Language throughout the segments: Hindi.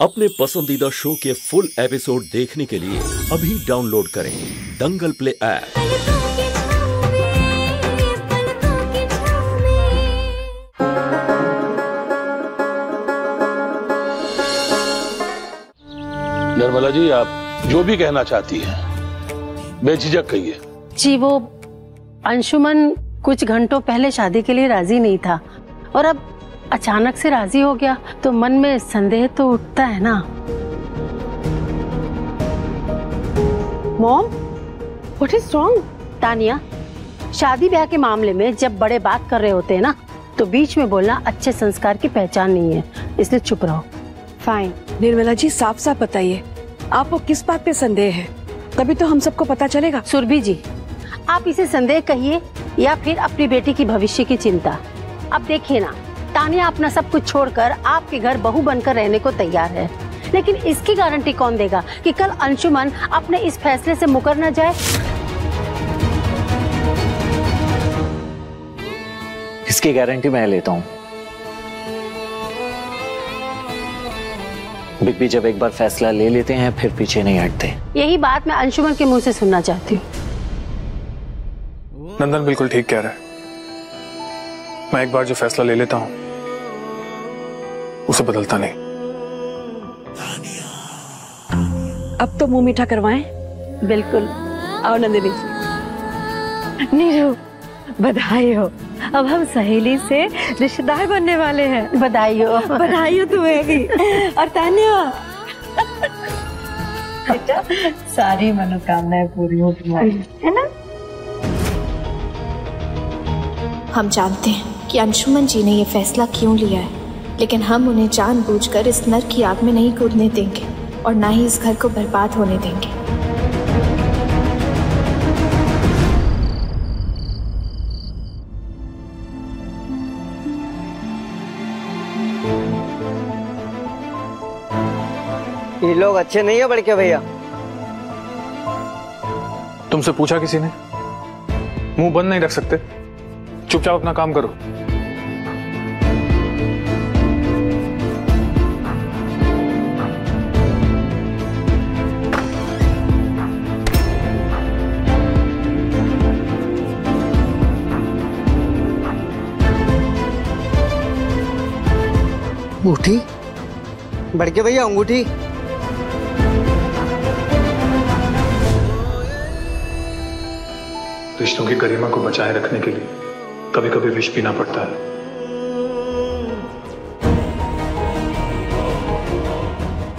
अपने पसंदीदा शो के फुल एपिसोड देखने के लिए अभी डाउनलोड करें दंगल प्ले ऐप। निर्मला जी आप जो भी कहना चाहती हैं बेझिझक कहिए जी वो अंशुमन कुछ घंटों पहले शादी के लिए राज़ी नहीं था और अब अचानक से राज़ी हो गया तो मन में संदेह तो उठता है ना। Mom what is wrong Tania शादी ब्याह के मामले में जब बड़े बात कर रहे होते हैं ना तो बीच में बोलना अच्छे संस्कार की पहचान नहीं है इसलिए चुप रहो। फाइन निर्मला जी साफ़ साफ़ बताइए आपको किस बात पे संदेह है? तभी तो हम सबको पता चलेगा। सुरभि जी आप इसे संदेह कहिए या फिर अपनी बेटी की भविष्य की चिंता? अब देखिए ना तानिया अपना सब कुछ छोड़कर आपके घर बहू बनकर रहने को तैयार है। लेकिन इसकी गारंटी कौन देगा कि कल अंशुमन अपने इस फैसले से मुकर न जाए? इसकी गारंटी मैं लेता हूँ। बिग बी जब एक बार फैसला ले लेते हैं फिर पीछे नहीं हटते। यही बात मैं अंशुमन के मुँह से सुनना चाहती हूँ। नंदन बिल्कुल ठीक कह रहा है। मैं एक बार जो फैसला ले लेता हूँ उसे बदलता नहीं। अब तो मुँह मीठा करवाएँ। बिल्कुल। आओ नंदिनी जी। नीरू बधाई हो। अब हम सहेली से रिश्तेदार बनने वाले हैं। बधाई हो। बधाई हो तुम्हें भी। और तान्या। बेटा सारी मनोकामनाएँ पूरी हो तुम्हारी। है ना? हम जानते हैं कि अंशुमन जी ने ये फैसला क्यों लिया है। लेकिन हम उन्हें जानबूझकर इस नर की आग में नहीं कूदने देंगे और ना ही इस घर को बर्बाद होने देंगे। ये लोग अच्छे नहीं है बड़के भैया? तुमसे पूछा किसी ने? मुँह बंद नहीं रख सकते। चुपचाप अपना काम करो। अंगूठी? बड़के भैया अंगूठी। रिश्तों की गरिमा को बचाए रखने के लिए कभी कभी विष पीना पड़ता है।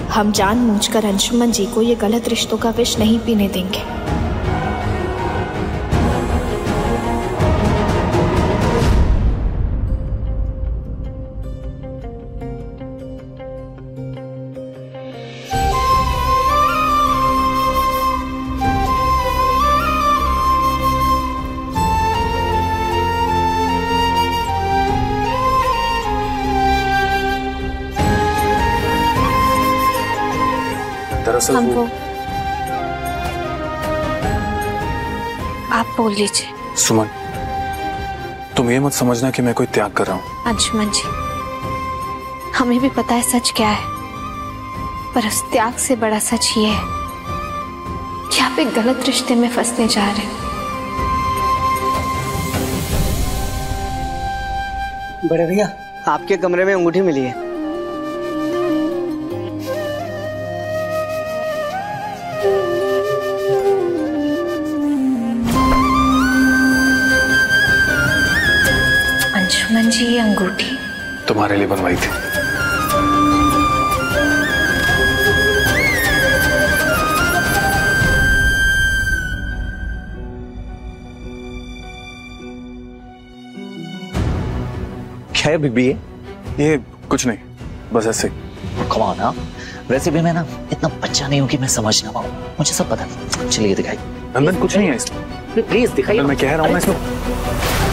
हम जानबूझकर अंशुमन जी को ये गलत रिश्तों का विष नहीं पीने देंगे। दरअसल हम वो वो आप बोल लीजिए सुमन तुम ये मत समझना कि मैं कोई त्याग कर रहा हूँ। अंशुमन जी हमें भी पता है सच क्या है पर उस त्याग से बड़ा सच ये है कि आप एक गलत रिश्ते में फंसने जा रहे हैं। बड़े भैया आपके कमरे में अंगूठी मिली है। तुम्हारे लिए बनवाई थी। क्या है बिगबी ये कुछ नहीं बस ऐसे। कमान हाँ। वैसे भी मैं ना इतना बच्चा नहीं हूँ कि मैं समझ ना पाऊँ। मुझे सब पता है। चलिए दिखाई नंदन कुछ नहीं है इसमें। प्लीज़ दिखाई मैं कह रहा हूँ इसमें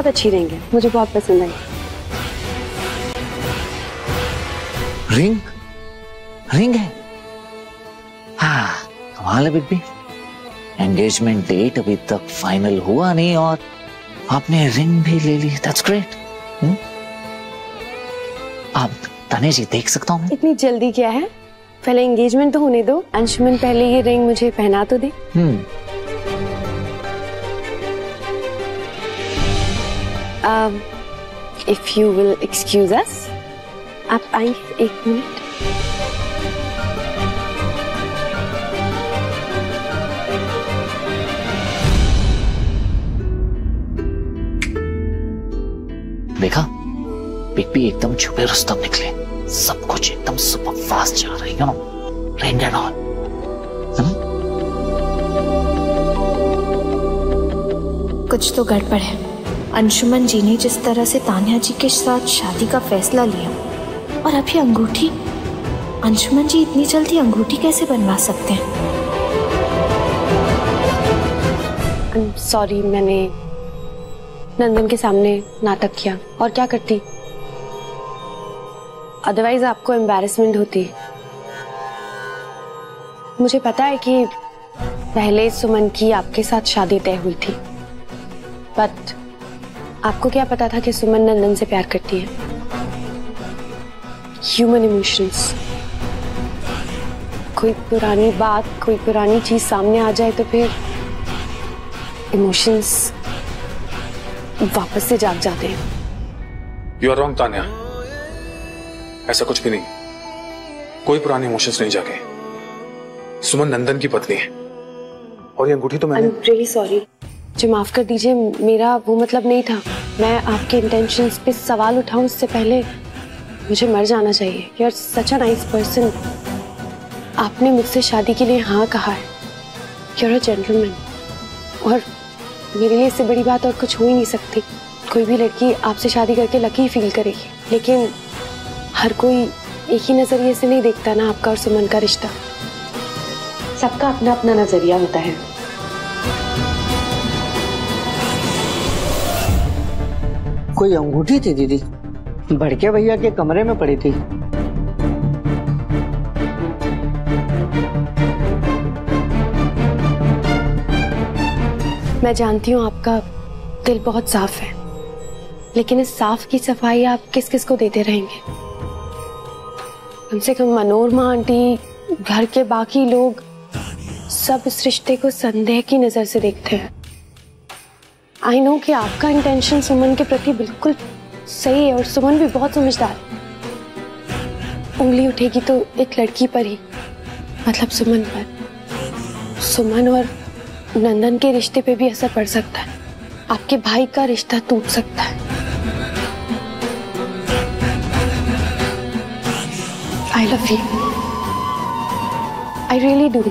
बहुत अच्छी रिंग है। मुझे बहुत पसंद आई। रिंग? रिंग है? हाँ कमाल है बिग एंगेजमेंट डेट अभी तक फाइनल हुआ नहीं और आपने रिंग भी ले ली। दैट्स ग्रेट आप तने जी देख सकता हूँ इतनी जल्दी क्या है? पहले एंगेजमेंट तो होने दो। अंशुमन पहले ये रिंग मुझे पहना तो दे। हम्म। If you will excuse us आप आएँगे एक मिनट देखा? बी एकदम छुपे रुस्तम निकले। सब कुछ एकदम सुपर फास्ट जा रही है नो रिंग एंड ऑल कुछ तो गड़बड़ है। अंशुमन जी ने जिस तरह से तान्या जी के साथ शादी का फैसला लिया और अभी अंगूठी। अंशुमन जी, इतनी जल्दी अंगूठी कैसे बनवा सकते हैं? सॉरी मैंने नंदन के सामने नाटक किया। और क्या करती? अदरवाइज़ आपको एम्बेरसमेंट होती। मुझे पता है कि पहले सुमन की आपके साथ शादी तय हुई थी। बट आपको क्या पता था कि सुमन नंदन से प्यार करती है? ह्यूमन इमोशंस कोई पुरानी बात कोई पुरानी चीज़ सामने आ जाए तो फिर इमोशंस वापस से जाग जाते हैं। यू आर रॉन्ग तान्या ऐसा कुछ भी नहीं। कोई पुराने इमोशंस नहीं जागे। सुमन नंदन की पत्नी है। और ये अंगूठी तो आई मैंने एम रियली सॉरी मुझे माफ़ कर दीजिए, मेरा वो मतलब नहीं था। मैं आपके इंटेंशंस पे सवाल उठाऊं, उससे पहले मुझे मर जाना चाहिए। You are such a nice person आपने मुझसे शादी के लिए हाँ कहा है। यू आर अ जेंटलमैन और मेरे लिए इससे बड़ी बात और कुछ हो ही नहीं सकती। कोई भी लड़की आपसे शादी करके लकी फील करेगी। लेकिन हर कोई एक ही नज़रिए से नहीं देखता ना आपका और सुमन का रिश्ता। सबका अपना अपना नज़रिया होता है। कोई अंगूठी थी दीदी? भड़के भैया के कमरे में पड़ी थी। मैं जानती हूँ आपका दिल बहुत साफ़ है, लेकिन इस साफ़ की सफ़ाई आप किस किस को देते रहेंगे? कम से कम मनोरमा आंटी, घर के बाकी लोग सब इस रिश्ते को संदेह की नज़र से देखते हैं। आई नो कि आपका इंटेंशन सुमन के प्रति बिल्कुल सही है और सुमन भी बहुत समझदार है। उंगली उठेगी तो एक लड़की पर ही मतलब सुमन पर। सुमन और नंदन के रिश्ते पे भी असर पड़ सकता है। आपके भाई का रिश्ता टूट सकता है। I love you I really do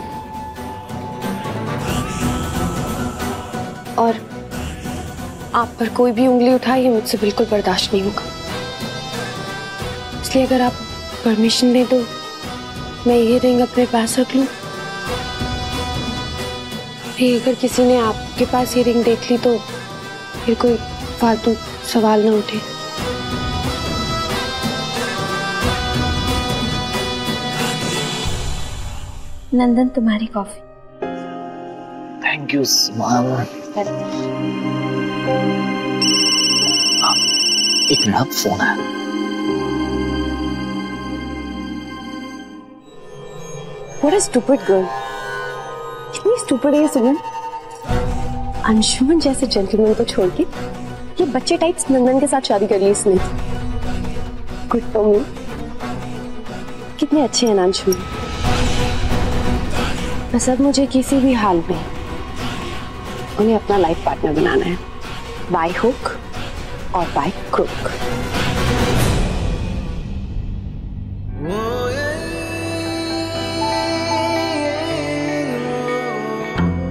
और आप पर कोई भी उंगली उठाए ये मुझसे बिल्कुल बर्दाश्त नहीं होगा। इसलिए अगर आप परमिशन दे दो मैं ये रिंग अपने पास रख लूँ। फिर अगर किसी ने आपके पास ये रिंग देख ली तो फिर कोई फालतू सवाल ना उठे। नंदन तुम्हारी कॉफ़ी। थैंक यू सुमन एक मिनट फ़ोन है What a stupid girl. कितनी stupid है ये सुमन अंशुमन जैसे जेंटलमैन को छोड़ के ये बच्चे टाइप्स नंदन के साथ शादी कर ली इसने गुड फॉर मी कितने अच्छे हैं ना अंशुमन। बस अब मुझे किसी भी हाल में उन्हें अपना लाइफ पार्टनर बनाना है। बाय हुक और बाय क्रुक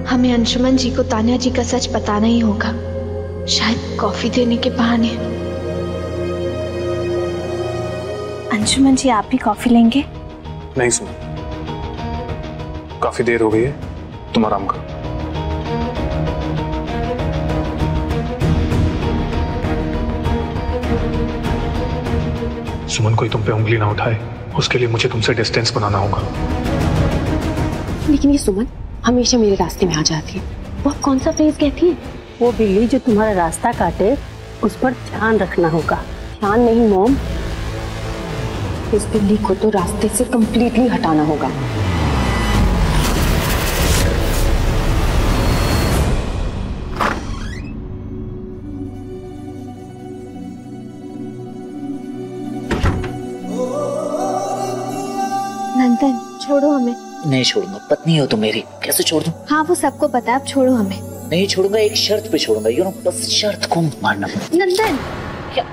हमें अंशुमन जी को तान्या जी का सच बताना ही होगा। शायद कॉफ़ी देने के बहाने। अंशुमन जी आप भी कॉफ़ी लेंगे? नहीं सुन। काफ़ी देर हो गई है तुम आराम करो। सुमन कोई तुम पे उंगली ना उठाए। उसके लिए मुझे तुमसे डिस्टेंस बनाना होगा। लेकिन ये सुमन हमेशा मेरे रास्ते में आ जाती है। वो कौन सा फ़ेज़ कहती है? वो बिल्ली जो तुम्हारा रास्ता काटे उस पर ध्यान रखना होगा। ध्यान नहीं मोम। इस बिल्ली को तो रास्ते से कम्प्लीटली हटाना होगा। नंदन छोड़ो हमें। नहीं छोड़ूँगा पत्नी हो तुम मेरी। कैसे छोड़ दूँ? हाँ वो सबको पता है अब छोड़ो हमें। नहीं छोड़ूँगा एक शर्त पे छोड़ूँगा। यू नो बस शर्त को मानना नंदन क्या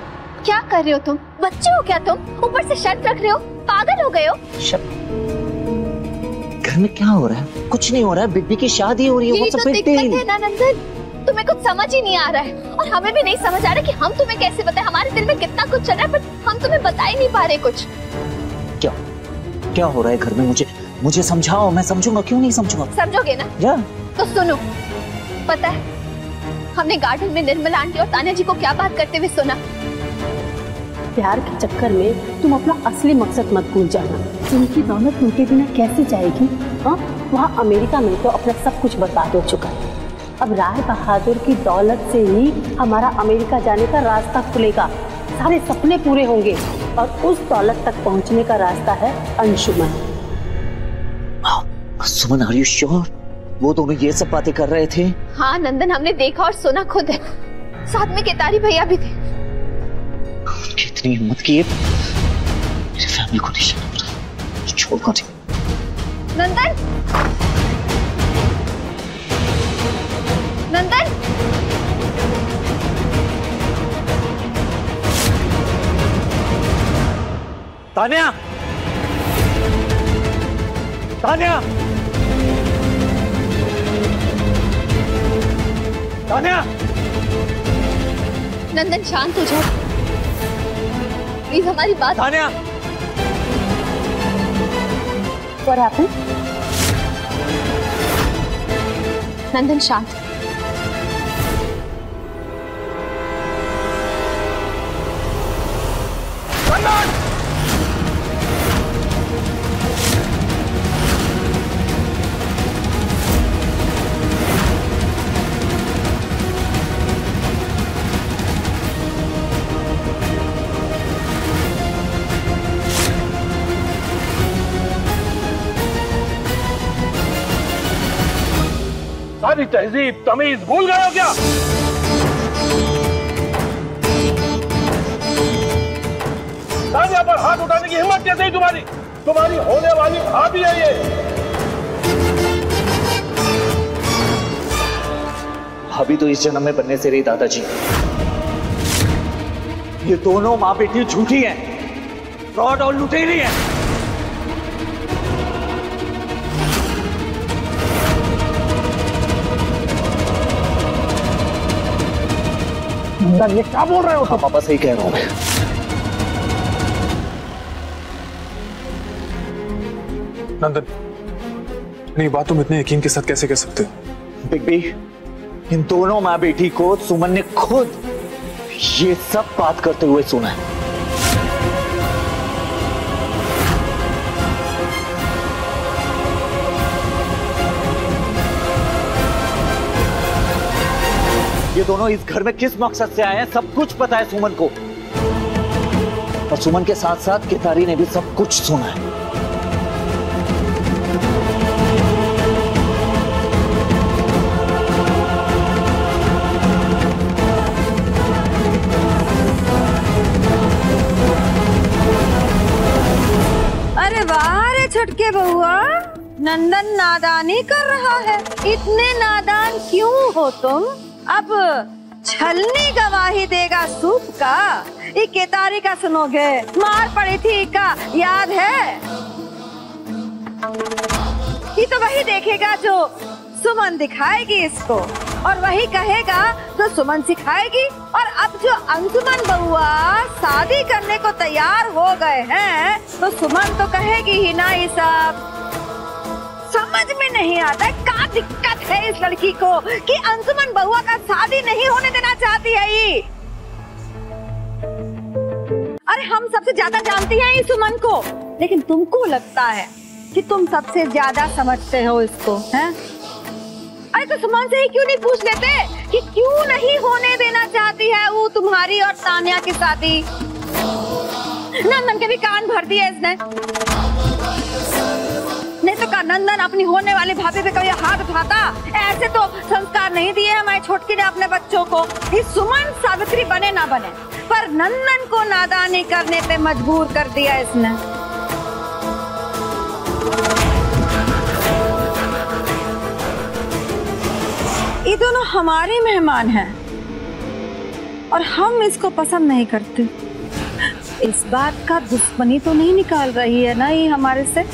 क्या कर रहे हो तुम? बच्चे हो क्या तुम? ऊपर से शर्त रख रहे हो? पागल हो गए हो? घर में क्या हो रहा है? कुछ नहीं हो रहा है। बिब्बी की शादी हो रही है यही What's तो a दिक्कत है ना नंदन? तुम्हें कुछ समझ ही नहीं आ रहा है। और हमें भी नहीं समझ आ रहा कि हम तुम्हें कैसे बताएँ। हमारे दिल में कितना कुछ चल रहा है बट हम तुम्हें बता ही नहीं पा रहे कुछ। क्या? क्या हो रहा है घर में? मुझे मुझे समझाओ मैं समझूँगा क्यों नहीं समझूँगा? समझोगे ना? या। तो सुनो पता है हमने गार्डन में निर्मला आंटी और तान्या जी को क्या बात करते हुए सुना? प्यार के चक्कर में तुम अपना असली मकसद मत भूल जाना। उनकी दौलत उनके बिना कैसे जाएगी? हाँ? वहाँ अमेरिका में तो अपना सब कुछ बर्बाद हो चुका है। अब राय बहादुर की दौलत से ही हमारा अमेरिका जाने का रास्ता खुलेगा। सारे सपने पूरे होंगे। और उस दौलत तक पहुँचने का रास्ता है Anshuman. Suman are you sure वो दोनों ये सब बातें कर रहे थे। हाँ नंदन हमने देखा और सुना खुद। है साथ में केतारी भैया भी थे। कितनी हिम्मत की है? मेरी फैमिली को नहीं छोड़ कर नंदन? नंदन? तान्या। तान्या। तान्या। नंदन शांत हो जाओ। प्लीज़ हमारी बात तान्या। What happened? नंदन शांत। तहजीब तमीज भूल गए हो क्या? तानिया पर हाथ उठाने की हिम्मत कैसे हुई तुम्हारी? तुम्हारी होने वाली भाभी है ये। भाभी तो इस जन्म में बनने से रही दादाजी। ये दोनों माँ बेटी झूठी हैं। फ्रॉड और लुटेरी हैं। ये क्या बोल रहे हो हाँ पापा सही कह रहा हूँ मैं नंदन नहीं बात तुम इतने यकीन के साथ कैसे कह सकते हो? बिग बी इन दोनों माँ बेटी को सुमन ने खुद ये सब बात करते हुए सुना है। ये दोनों इस घर में किस मकसद से आए हैं? सब कुछ पता है सुमन को। और सुमन के साथ साथ कितारी ने भी सब कुछ सुना है। छुटके बहुआ नंदन नादानी कर रहा है। इतने नादान क्यों हो तुम? अब छलनी गवाही देगा सूप का। केतारी का सुनोगे? मार पड़ी थी का। याद है? ये तो वही देखेगा जो सुमन दिखाएगी इसको। और वही कहेगा जो सुमन सिखाएगी। और अब जो अंजुमन बउआ शादी करने को तैयार हो गए हैं तो सुमन तो कहेगी ही ना ये सब। समझ में नहीं आता क्या दिक्कत है इस लड़की को कि अंजुमन बहुआ का शादी नहीं होने देना चाहती है ये? अरे हम सबसे ज़्यादा जानती हैं इस सुमन को, लेकिन तुमको लगता है कि तुम सबसे ज़्यादा समझते हो इसको, हैं? अरे तो सुमन से ही क्यों नहीं पूछ लेते कि क्यों नहीं होने देना चाहती है वो तुम्हारी और तानिया की शादी? नंदन के भी कान भर दिए इसने। का नंदन अपनी होने वाली भाभी पे कभी हाथ उठाता? ऐसे तो संस्कार नहीं दिए हमारे छोटकी ने अपने बच्चों को। कि सुमन सावित्री बने ना बने, पर नंदन को नादानी करने पे मजबूर कर दिया इसने। ये दोनों हमारे मेहमान हैं, और हम इसको पसंद नहीं करते। इस बात का दुश्मनी तो नहीं निकाल रही है ना ये हमारे से?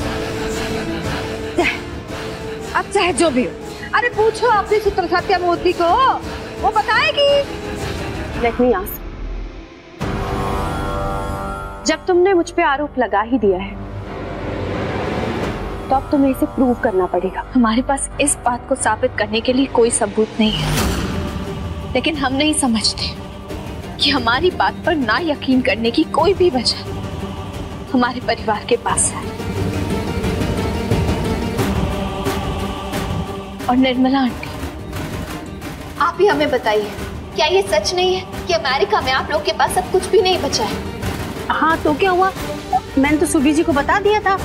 अब चाहे जो भी हो। अरे पूछो अपनी चित्र सत्या मोती को। वो बताएगी। लेट मी आस्क जब तुमने मुझ पे आरोप लगा ही दिया है तो अब तुम्हें इसे प्रूव करना पड़ेगा। हमारे पास इस बात को साबित करने के लिए कोई सबूत नहीं है। लेकिन हम नहीं समझते कि हमारी बात पर ना यकीन करने की कोई भी वजह हमारे परिवार के पास है। और निर्मला आंटी। आप ही हमें बताइए क्या ये सच नहीं है कि अमेरिका में आप लोग के पास अब कुछ भी नहीं बचा है? हाँ तो क्या हुआ? मैंने तो सुबी जी को बता दिया था।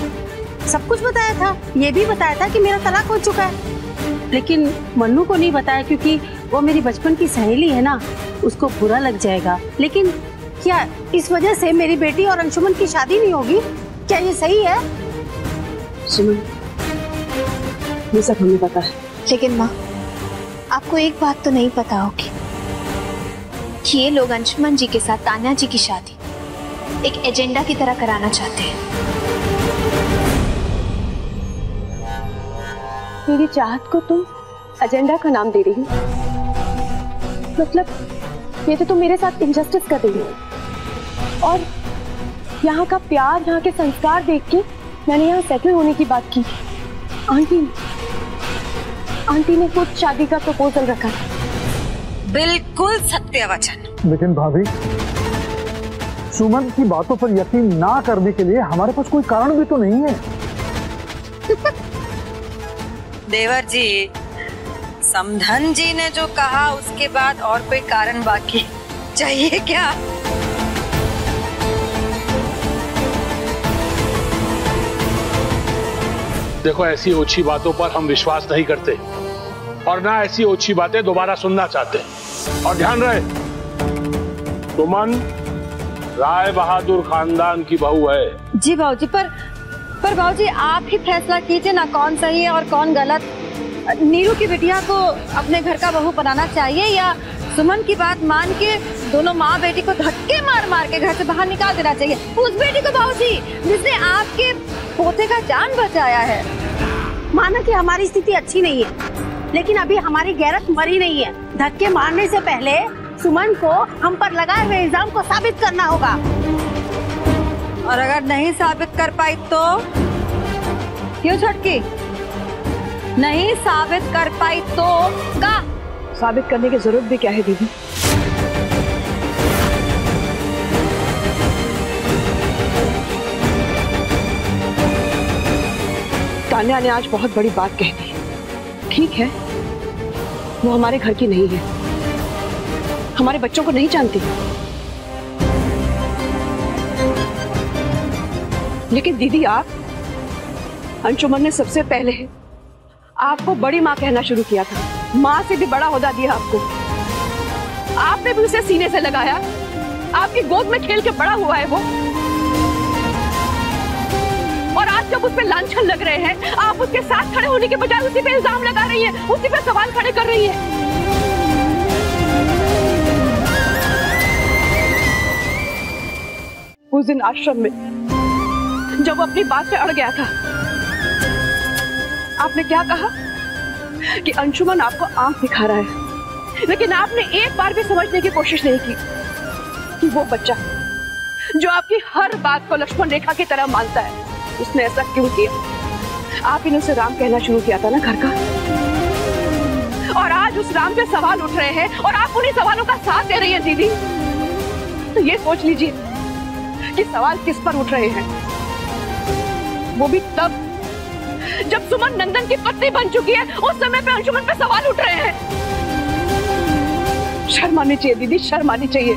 सब कुछ बताया था। ये भी बताया था कि मेरा तलाक हो चुका है। लेकिन मन्नू को नहीं बताया क्योंकि वो मेरी बचपन की सहेली है ना उसको बुरा लग जाएगा। लेकिन क्या इस वजह से मेरी बेटी और अंशुमन की शादी नहीं होगी? क्या ये सही है? सुमन ये सब हमें पता है। लेकिन माँ, आपको एक बात तो नहीं पता होगी कि ये लोग अंशुमन जी के साथ तान्या जी की शादी एक एजेंडा की तरह कराना चाहते हैं। मेरी चाहत को तुम एजेंडा का नाम दे रही हो। मतलब ये तो तुम मेरे साथ इनजस्टिस कर रही हो। और यहाँ का प्यार, यहाँ के संस्कार देख के मैंने यहाँ सेटल होने की बात की। आंटी आंटी ने खुद शादी का प्रपोजल रखा। बिल्कुल सत्य वचन लेकिन भाभी सुमन की बातों पर यकीन ना करने के लिए हमारे पास कोई कारण भी तो नहीं है। देवर जी समधन जी ने जो कहा उसके बाद और कोई कारण बाकी चाहिए क्या? देखो, ऐसी ओछी बातों पर हम विश्वास नहीं करते। और ना ऐसी ओछी बातें दोबारा सुनना चाहते। और ध्यान रहे, सुमन, राय बहादुर खानदान की बहू है। जी भाजी पर पर भाजी आप ही फैसला कीजिए ना कौन सही है और कौन गलत। नीरू की बिटिया को अपने घर का बहू बनाना चाहिए या सुमन की बात मान के दोनों माँ बेटी को धक्के मार मार के घर से बाहर निकाल देना चाहिए। उस बेटी को भाजी जिसने आपके पोते का जान बचाया है। माना कि हमारी स्थिति अच्छी नहीं है, लेकिन अभी हमारी गैरत मरी नहीं है। धक्के मारने से पहले सुमन को हम पर लगाए हुए इल्ज़ाम को साबित करना होगा। और अगर नहीं साबित कर पाई तो? क्यों छटकी नहीं साबित कर पाई तो? का? साबित करने की ज़रूरत भी क्या है दीदी? तान्या ने आज बहुत बड़ी बात कह दी ठीक है? वो हमारे घर की नहीं है। हमारे बच्चों को नहीं जानती। लेकिन दीदी आप, अंशुमन ने सबसे पहले आपको बड़ी माँ कहना शुरू किया था। माँ से भी बड़ा होदा दिया आपको। आपने भी उसे सीने से लगाया। आपकी गोद में खेल के बड़ा हुआ है वो। और आज जब उस पे लांछन लग रहे हैं, आप उसके साथ खड़े होने के बजाय उसी पे इल्ज़ाम लगा रही हैं, उसी पे सवाल खड़े कर रही हैं। उस दिन आश्रम में, जब वो अपनी बात पे अड़ गया था, आपने क्या कहा? कि अंशुमन आपको आँख दिखा रहा है, लेकिन आपने एक बार भी समझने की कोशिश नहीं की कि वो बच्चा, जो आपकी हर बात को लक्ष्मण रेखा की तरह मानता है उसने ऐसा क्यों किया? आप ही ने उसे राम कहना शुरू किया था ना घर का? और आज उस राम पे सवाल उठ रहे हैं और आप उन्हीं सवालों का साथ दे रही हैं, दीदी। तो ये सोच लीजिए कि सवाल किस पर उठ रहे हैं? वो भी तब, जब सुमन नंदन की पत्नी बन चुकी है, उस समय पे अंशुमन पे सवाल उठ रहे हैं। शर्मानी चाहिए, दीदी, शर्मानी चाहिए।